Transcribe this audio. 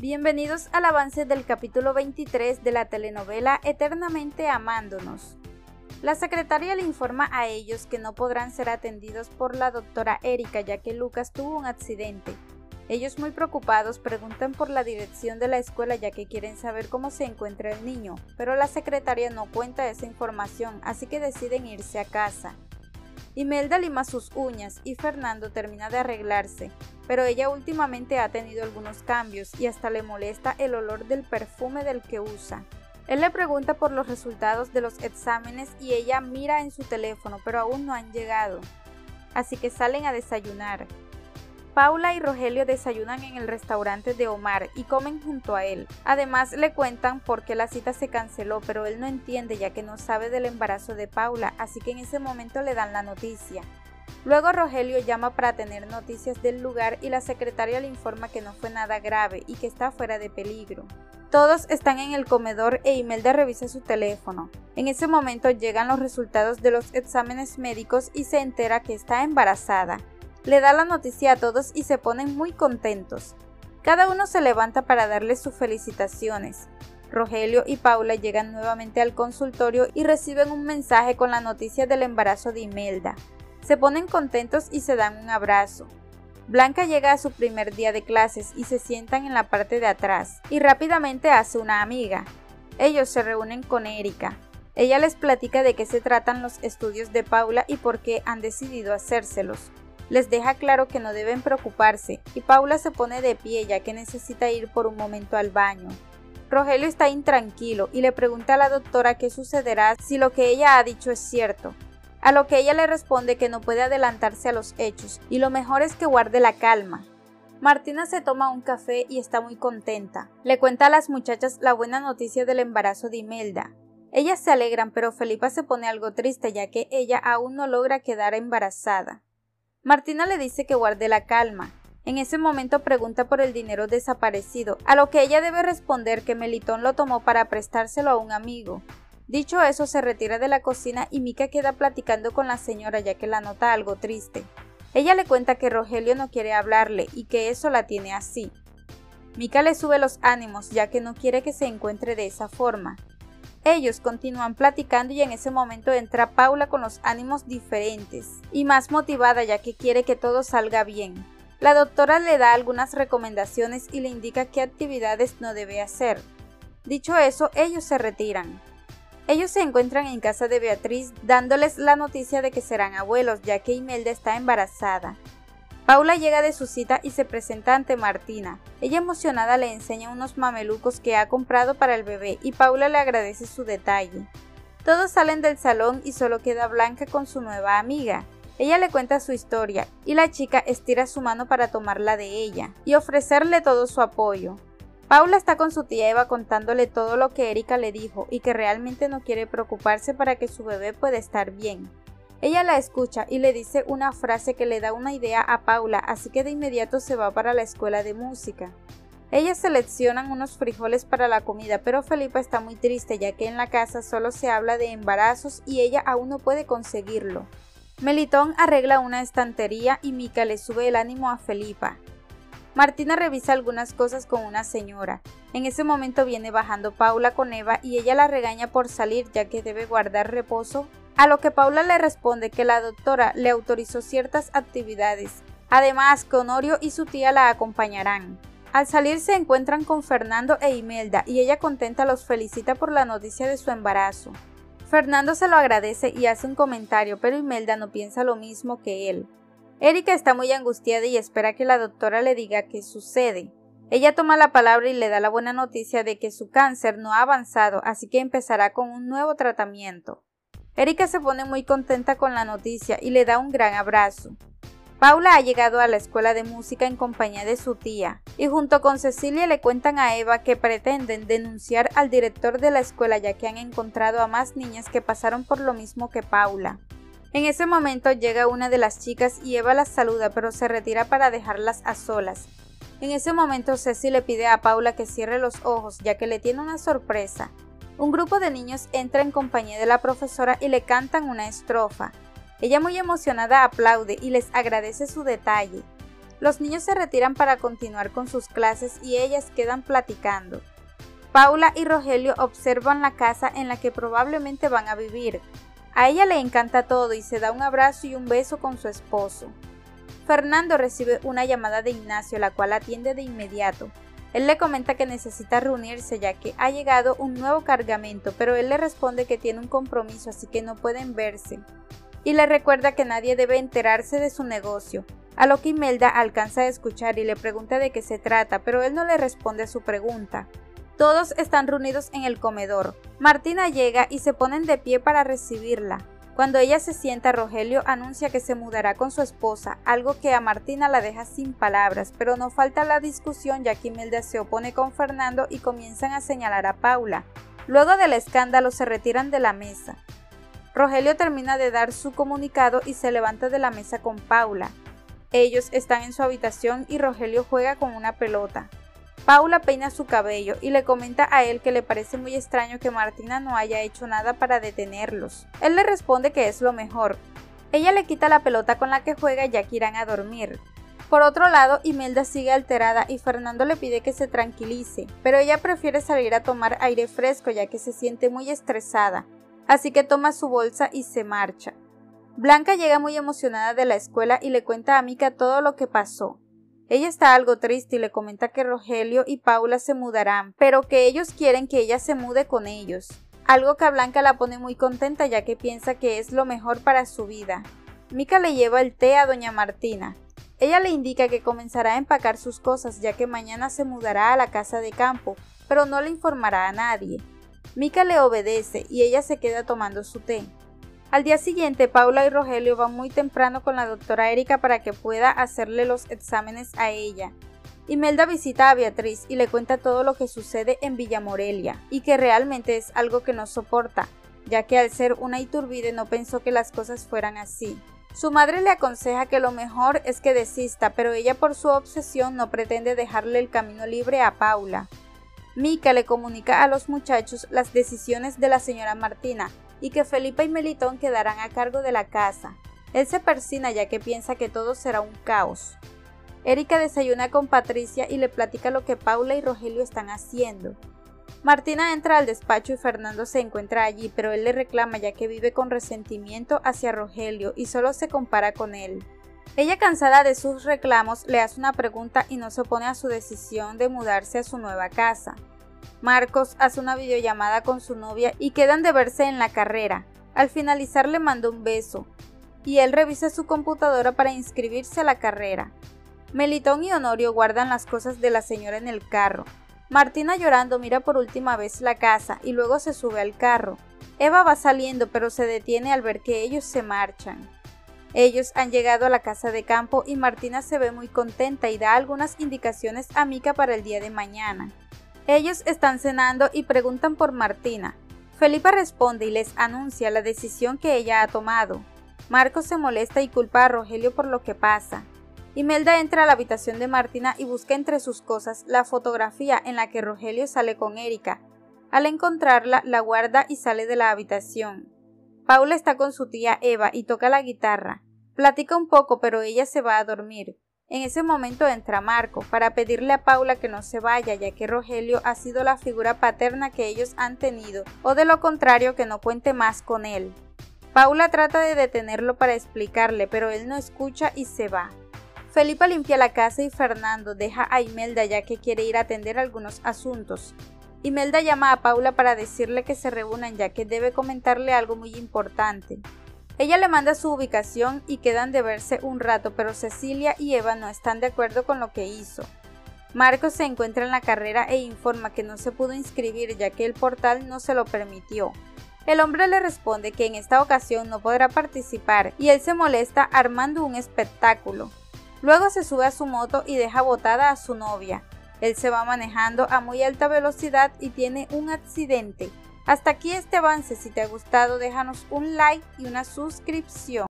Bienvenidos al avance del capítulo 23 de la telenovela Eternamente Amándonos. La secretaria le informa a ellos que no podrán ser atendidos por la doctora Erika ya que Lucas tuvo un accidente. Ellos muy preocupados preguntan por la dirección de la escuela ya que quieren saber cómo se encuentra el niño, pero la secretaria no cuenta esa información, así que deciden irse a casa. Imelda lima sus uñas y Fernando termina de arreglarse, pero ella últimamente ha tenido algunos cambios y hasta le molesta el olor del perfume del que usa. Él le pregunta por los resultados de los exámenes y ella mira en su teléfono, pero aún no han llegado. Así que salen a desayunar. Paula y Rogelio desayunan en el restaurante de Omar y comen junto a él. Además le cuentan por qué la cita se canceló, pero él no entiende ya que no sabe del embarazo de Paula, así que en ese momento le dan la noticia. Luego Rogelio llama para tener noticias del lugar y la secretaria le informa que no fue nada grave y que está fuera de peligro. Todos están en el comedor e Imelda revisa su teléfono. En ese momento llegan los resultados de los exámenes médicos y se entera que está embarazada. Le da la noticia a todos y se ponen muy contentos. Cada uno se levanta para darle sus felicitaciones. Rogelio y Paula llegan nuevamente al consultorio y reciben un mensaje con la noticia del embarazo de Imelda. Se ponen contentos y se dan un abrazo. Blanca llega a su primer día de clases y se sientan en la parte de atrás y rápidamente hace una amiga. Ellos se reúnen con Erika. Ella les platica de qué se tratan los estudios de Paula y por qué han decidido hacérselos les deja claro que no deben preocuparse y Paula se pone de pie ya que necesita ir por un momento al baño. Rogelio está intranquilo y le pregunta a la doctora qué sucederá si lo que ella ha dicho es cierto, a lo que ella le responde que no puede adelantarse a los hechos y lo mejor es que guarde la calma. Martina se toma un café y está muy contenta. Le cuenta a las muchachas la buena noticia del embarazo de Imelda. Ellas se alegran, pero Felipa se pone algo triste ya que ella aún no logra quedar embarazada. Martina le dice que guarde la calma. En ese momento pregunta por el dinero desaparecido, a lo que ella debe responder que Melitón lo tomó para prestárselo a un amigo. Dicho eso, se retira de la cocina y Mika queda platicando con la señora ya que la nota algo triste. Ella le cuenta que Rogelio no quiere hablarle y que eso la tiene así. Mika le sube los ánimos ya que no quiere que se encuentre de esa forma. Ellos continúan platicando y en ese momento entra Paula con los ánimos diferentes y más motivada ya que quiere que todo salga bien. La doctora le da algunas recomendaciones y le indica qué actividades no debe hacer. Dicho eso, ellos se retiran. Ellos se encuentran en casa de Beatriz dándoles la noticia de que serán abuelos ya que Imelda está embarazada. Paula llega de su cita y se presenta ante Martina. Ella emocionada le enseña unos mamelucos que ha comprado para el bebé y Paula le agradece su detalle. Todos salen del salón y solo queda Blanca con su nueva amiga. Ella le cuenta su historia y la chica estira su mano para tomarla de ella y ofrecerle todo su apoyo. Paula está con su tía Eva contándole todo lo que Erika le dijo y que realmente no quiere preocuparse para que su bebé pueda estar bien. Ella la escucha y le dice una frase que le da una idea a Paula, así que de inmediato se va para la escuela de música. Ellas seleccionan unos frijoles para la comida, pero Felipa está muy triste ya que en la casa solo se habla de embarazos y ella aún no puede conseguirlo. Melitón arregla una estantería y Mica le sube el ánimo a Felipa. Martina revisa algunas cosas con una señora. En ese momento viene bajando Paula con Eva y ella la regaña por salir ya que debe guardar reposo a lo que Paula le responde que la doctora le autorizó ciertas actividades, además que Honorio y su tía la acompañarán. Al salir se encuentran con Fernando e Imelda y ella contenta los felicita por la noticia de su embarazo. Fernando se lo agradece y hace un comentario, pero Imelda no piensa lo mismo que él. Erika está muy angustiada y espera que la doctora le diga qué sucede. Ella toma la palabra y le da la buena noticia de que su cáncer no ha avanzado, así que empezará con un nuevo tratamiento. Erika se pone muy contenta con la noticia y le da un gran abrazo. Paula ha llegado a la escuela de música en compañía de su tía, y junto con Cecilia le cuentan a Eva que pretenden denunciar al director de la escuela ya que han encontrado a más niñas que pasaron por lo mismo que Paula. En ese momento llega una de las chicas y Eva las saluda pero se retira para dejarlas a solas. En ese momento Ceci le pide a Paula que cierre los ojos ya que le tiene una sorpresa un grupo de niños entra en compañía de la profesora y le cantan una estrofa. Ella muy emocionada aplaude y les agradece su detalle. Los niños se retiran para continuar con sus clases y ellas quedan platicando. Paula y Rogelio observan la casa en la que probablemente van a vivir. A ella le encanta todo y se da un abrazo y un beso con su esposo. Fernando recibe una llamada de Ignacio, la cual atiende de inmediato. Él le comenta que necesita reunirse ya que ha llegado un nuevo cargamento, pero él le responde que tiene un compromiso así que no pueden verse. Y le recuerda que nadie debe enterarse de su negocio, a lo que Imelda alcanza a escuchar y le pregunta de qué se trata, pero él no le responde a su pregunta. Todos están reunidos en el comedor. Martina llega y se ponen de pie para recibirla. Cuando ella se sienta, Rogelio anuncia que se mudará con su esposa, algo que a Martina la deja sin palabras, pero no falta la discusión ya que Imelda se opone con Fernando y comienzan a señalar a Paula. Luego del escándalo se retiran de la mesa. Rogelio termina de dar su comunicado y se levanta de la mesa con Paula. Ellos están en su habitación y Rogelio juega con una pelota. Paula peina su cabello y le comenta a él que le parece muy extraño que Martina no haya hecho nada para detenerlos. Él le responde que es lo mejor. Ella le quita la pelota con la que juega ya que irán a dormir. Por otro lado, Imelda sigue alterada y Fernando le pide que se tranquilice, pero ella prefiere salir a tomar aire fresco ya que se siente muy estresada, así que toma su bolsa y se marcha. Blanca llega muy emocionada de la escuela y le cuenta a Mika todo lo que pasó. Ella está algo triste y le comenta que Rogelio y Paula se mudarán, pero que ellos quieren que ella se mude con ellos. Algo que a Blanca la pone muy contenta ya que piensa que es lo mejor para su vida. Mica le lleva el té a doña Martina. Ella le indica que comenzará a empacar sus cosas ya que mañana se mudará a la casa de campo, pero no le informará a nadie. Mica le obedece y ella se queda tomando su té. Al día siguiente, Paula y Rogelio van muy temprano con la doctora Erika para que pueda hacerle los exámenes a ella. Imelda visita a Beatriz y le cuenta todo lo que sucede en Villa Morelia y que realmente es algo que no soporta, ya que al ser una Iturbide no pensó que las cosas fueran así. Su madre le aconseja que lo mejor es que desista, pero ella por su obsesión no pretende dejarle el camino libre a Paula. Mika le comunica a los muchachos las decisiones de la señora Martina, y que Felipe y Melitón quedarán a cargo de la casa. Él se persina ya que piensa que todo será un caos. Erika desayuna con Patricia y le platica lo que Paula y Rogelio están haciendo. Martina entra al despacho y Fernando se encuentra allí, pero él le reclama ya que vive con resentimiento hacia Rogelio y solo se compara con él. Ella, cansada de sus reclamos, le hace una pregunta y no se opone a su decisión de mudarse a su nueva casa. Marcos hace una videollamada con su novia y quedan de verse en la carrera. Al finalizar le manda un beso y él revisa su computadora para inscribirse a la carrera. Melitón y Honorio guardan las cosas de la señora en el carro. Martina llorando mira por última vez la casa y luego se sube al carro. Eva va saliendo pero se detiene al ver que ellos se marchan. Ellos han llegado a la casa de campo y Martina se ve muy contenta y da algunas indicaciones a Mika para el día de mañana. Ellos están cenando y preguntan por Martina. Felipa responde y les anuncia la decisión que ella ha tomado. Marcos se molesta y culpa a Rogelio por lo que pasa. Imelda entra a la habitación de Martina y busca entre sus cosas la fotografía en la que Rogelio sale con Erika. Al encontrarla, la guarda y sale de la habitación. Paula está con su tía Eva y toca la guitarra. Platica un poco, pero ella se va a dormir. En ese momento entra Marco para pedirle a Paula que no se vaya, ya que Rogelio ha sido la figura paterna que ellos han tenido, o de lo contrario que no cuente más con él. Paula trata de detenerlo para explicarle, pero él no escucha y se va. Felipa limpia la casa y Fernando deja a Imelda ya que quiere ir a atender algunos asuntos. Imelda llama a Paula para decirle que se reúnan ya que debe comentarle algo muy importante. Ella le manda su ubicación y quedan de verse un rato, pero Cecilia y Eva no están de acuerdo con lo que hizo. Marcos se encuentra en la carrera e informa que no se pudo inscribir ya que el portal no se lo permitió. El hombre le responde que en esta ocasión no podrá participar y él se molesta armando un espectáculo. Luego se sube a su moto y deja botada a su novia. Él se va manejando a muy alta velocidad y tiene un accidente. Hasta aquí este avance, si te ha gustado déjanos un like y una suscripción.